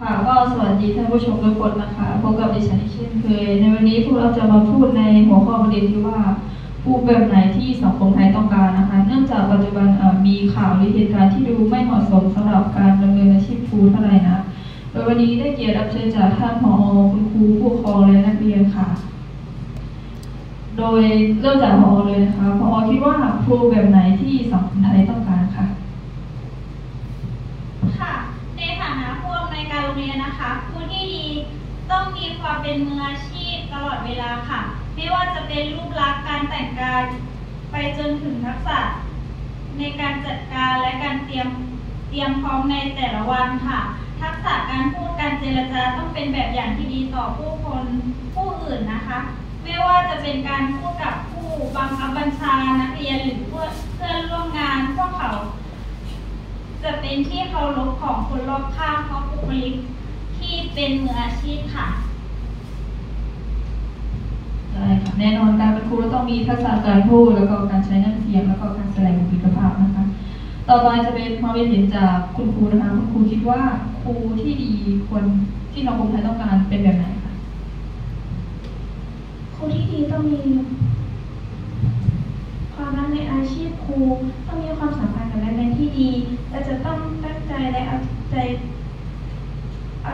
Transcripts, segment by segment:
ค่ะก็สวัสดีท่านผู้ชมทุกคนนะคะพบกับดิฉันอีเช่นเคย ในวันนี้พวกเราจะมาพูดในหัวข้อประเด็นที่ว่าผู้แบบไหนที่สังคมไทยต้องการนะคะ เนื่องจากปัจจุบันมีข่าวหรือเหตุการณ์ที่ดูไม่เหมาะสมสำหรับการดำเนินอาชีพครูเท่าไหร่นะโดยวันนี้ได้เกียรติรับเชิญจากท่านผอคุณครูผู้ปกครองและนักเรียนค่ะ โดยเริ่มจากผอเลยนะคะผอคิดว่าครูแบบไหนที่สังคมไทยต้องการค่ะ ค่ะ ในฐานะผู้อำนวยการโรงเรียนนะคะครูที่ดี ต้องมีความเป็นมืออาชีพตลอดเวลาค่ะ ไม่ว่าจะเป็นรูปลักษณ์การแต่งกายไปจนถึงทักษะ ในการจัดการและการเตรียมเตรียมพร้อมในแต่ละวันค่ะ ทักษะการพูดการเจรจาต้องเป็นแบบอย่างที่ดีต่อผู้คนผู้อื่นนะคะ ไม่ว่าจะเป็นการพูดกับผู้บังคับบัญชานักเรียนหรือเพื่อนเพื่อนร่วมงานพวกเขา จะเป็นที่เคารพของคนรอบข้างเพราะบุคลิก ที่เป็นมืออาชีพค่ะ ใช่ค่ะแน่นอนการเป็นครูก็ต้องมีทักษะการพูดแล้วก็การใช้น้ำเสียงแล้วก็การแสดงบุคลิกภาพนะคะ ต่อไปจะเป็นความคิดเห็นจากคุณครูนะคะคุณครูคิดว่าครูที่ดีควรที่สังคมไทยต้องการเป็นแบบไหนคะครูที่ดีต้องมี ความรักในอาชีพครูต้องมีความสัมพันธ์กับนักเรียนที่ดีและจะต้องตั้งใจและเอาใจเอา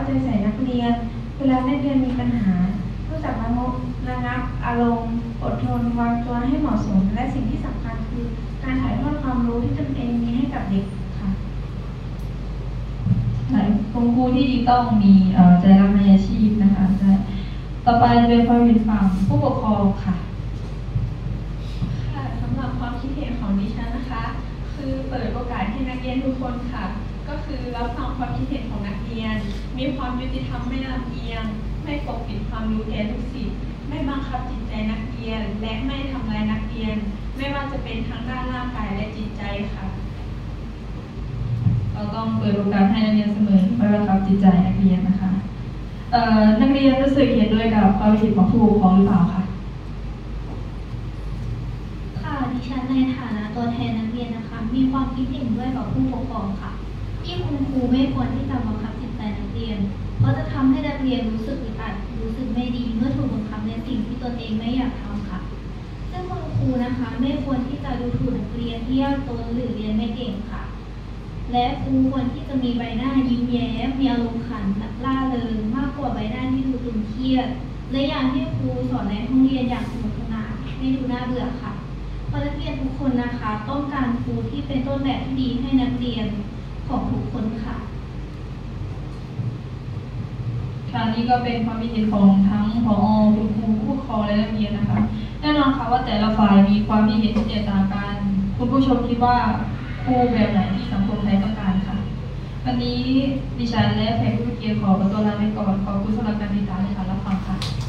ใจใส่นักเรียน เวลานักเรียนมีปัญหารู้จักระงับระงับอารมณ์ อดทนวางตัวให้เหมาะสม และสิ่งที่สำคัญคือ การถ่ายทอดความรู้ที่ตนเองมีให้กับเด็กค่ะใช่คุณครูที่ดีต้องมีเอ่อใจรักในอาชีพนะคะใช่ต่อไปจะเป็นความเห็นฝั่งผู้ปกครองค่ะค่ะสำหรับความคิดเห็นของดิฉันนะคะ คือเปิดโอกาสให้นักเรียนทุกคนค่ะ ก็คือรับฟังความคิดเห็นของนักเรียน มีความยุติธรรมไม่ลำเอียง ไม่ปกปิดความรู้แก่ทุกสิทธิ์ไม่บังคับจิตใจนักเรียน และไม่ทำลายนักเรียน ไม่ว่าจะเป็นทั้งด้านร่างกายและจิตใจค่ะเราต้องเปิดโอกาสให้นักเรียนเสมอไม่บังคับจิตใจนักเรียนนะคะเอ่อนักเรียนรู้สึกเห็นด้วยกับความคิดของผู้ปกครองหรือเปล่าคะค่ะดิฉันในฐานะตัวแทนนักเรียนนะคะ มีความคิดเห็นด้วยกับผู้ปกครองค่ะ ที่คุณครูไม่ควรที่จะบังคับจิตใจนักเรียน เพราะจะทำให้นักเรียนรู้สึกอึดอัดรู้สึกไม่ดีเมื่อถูกบังคับในสิ่งที่ตนเองไม่อยากทำค่ะ ซึ่งคุณครูนะคะไม่ควรที่จะดูถูกนักเรียนที่ยากจนหรือเรียนไม่เก่งค่ะ และครูควรที่จะมีใบหน้ายิ้มแย้มมีอารมณ์ขันล่าเริงมากกว่าใบหน้าที่ดูตึงเครียดและอย่างที่ครูสอนในห้องเรียนอย่างสนุกสนานไม่ดูน่าเบื่อค่ะเพราะนักเรียนทุกคนนะคะ ต้องการครูที่เป็นต้นแบบที่ดีให้นักเรียน ของทุกคนค่ะ ค่ะนี่ก็เป็นความคิดเห็นของทั้งผอคุณครูผู้ปกครองและนักเรียนนะคะแน่นอนค่ะว่าแต่ละฝ่ายมีความคิดเห็นที่แตกต่างกัน คุณผู้ชมคิดว่าครูแบบไหนที่สังคมไทยต้องการค่ะวันนี้ดิฉันและแขกผู้เกียรติขอตัวลาไปก่อนขอบคุณสำหรับการติดตามและการรับฟังค่ะ